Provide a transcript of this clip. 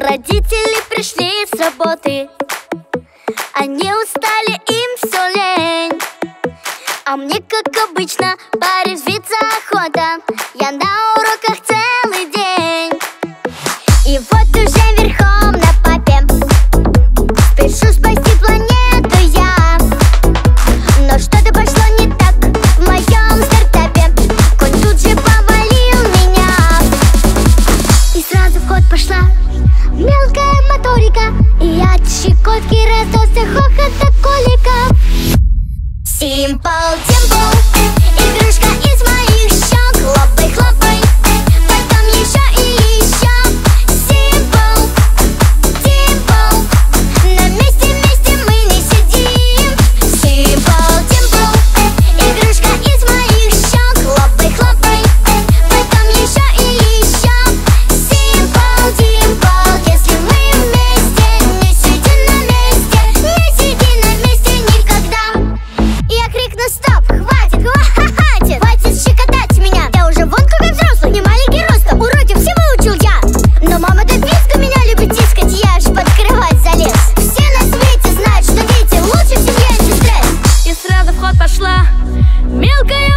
Родители пришли с работы. Они устали, им все лень. А мне, как обычно, порезвиться охота. Я на пошла. Мелкая моторика И от щекотки раздался. вышла мелкая